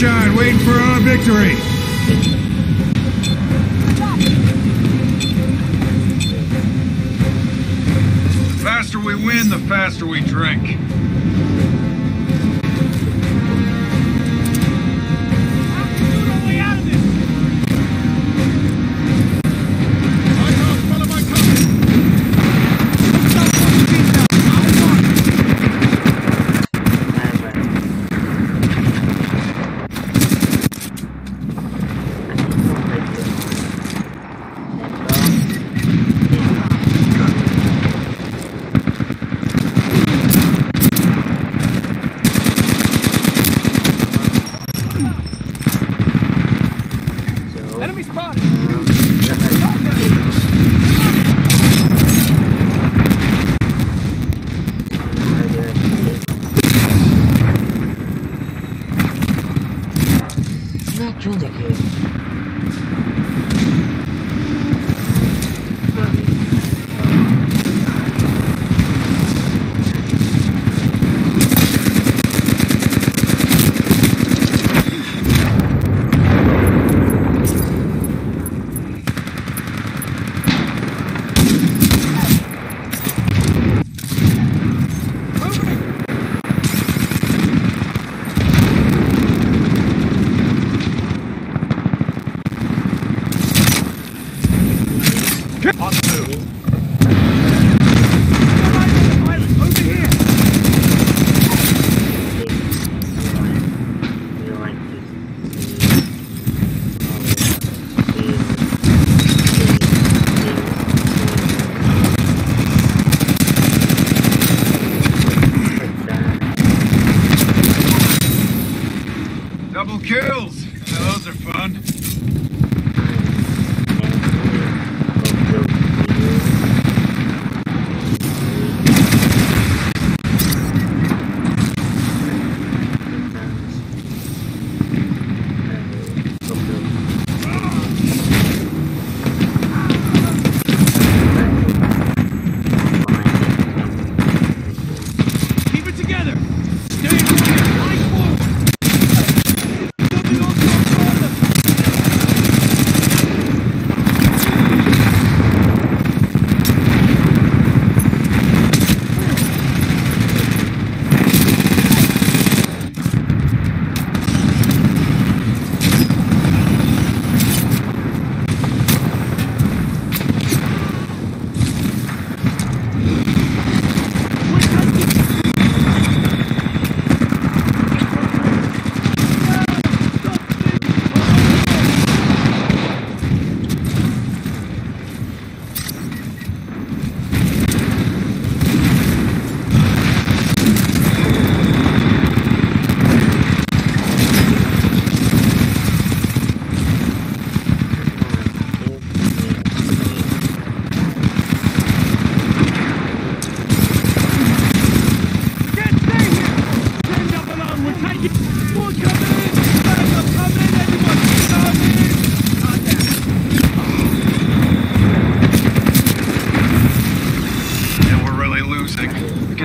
sunshine, waiting for another victory.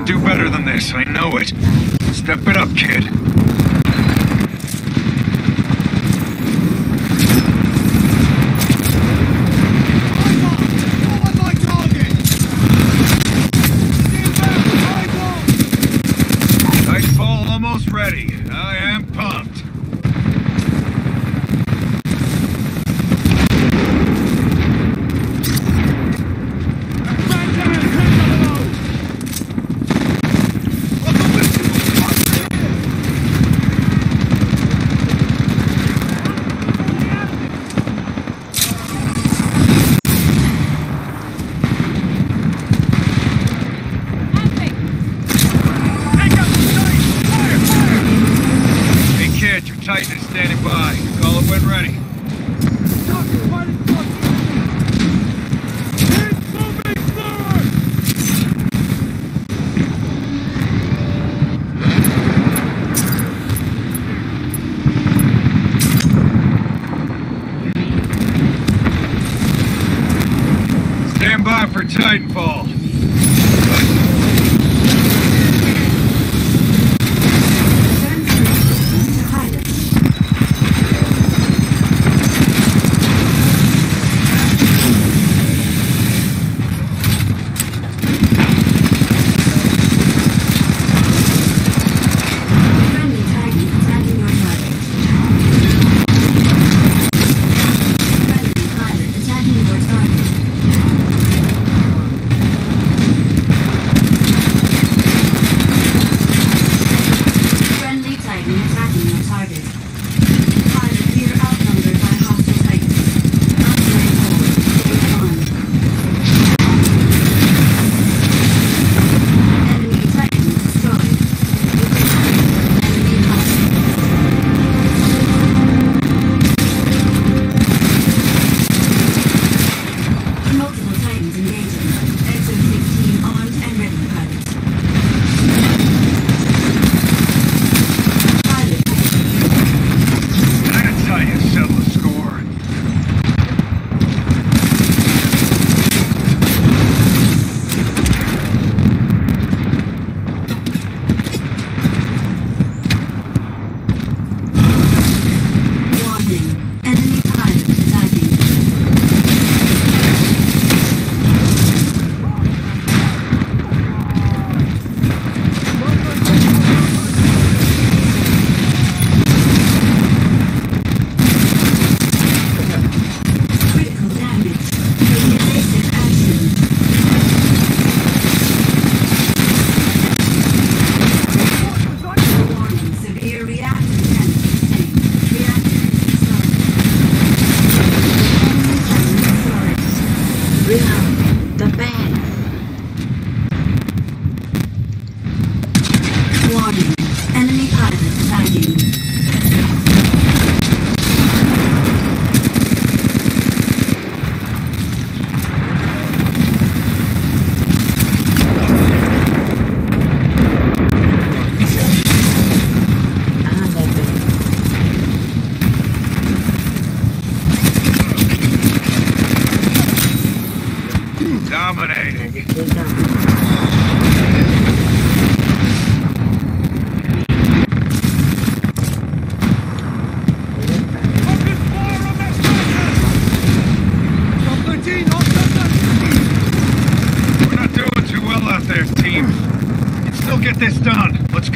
do better than this, I know it. Step it up, kid. Titanfall.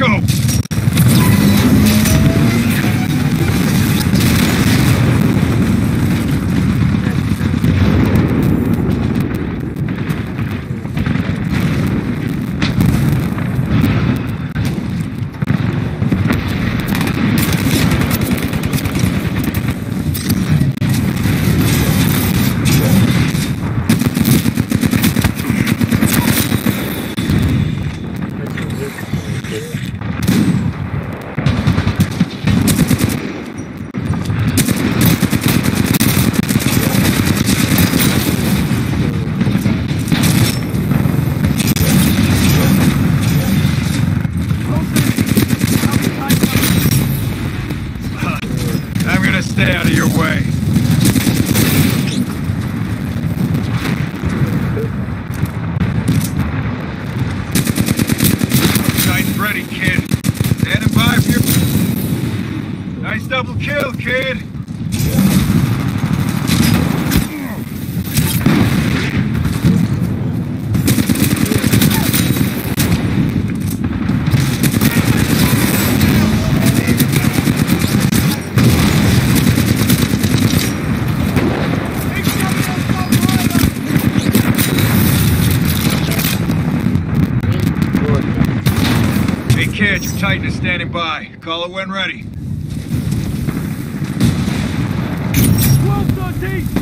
go! Titan is standing by. Call it when ready. Close on D!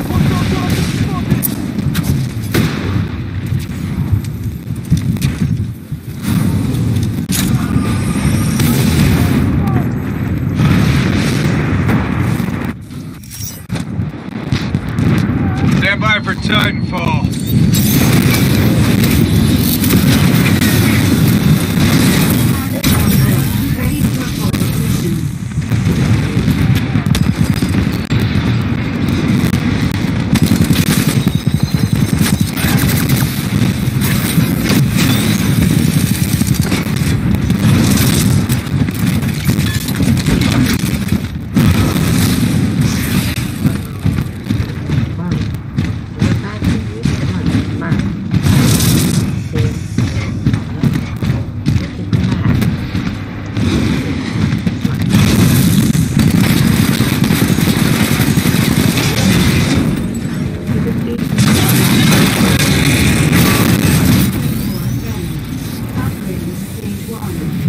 Thank you.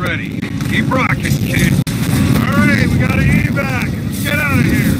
Ready. Keep rocking, kid. All right, we got an evac. Let's get out of here.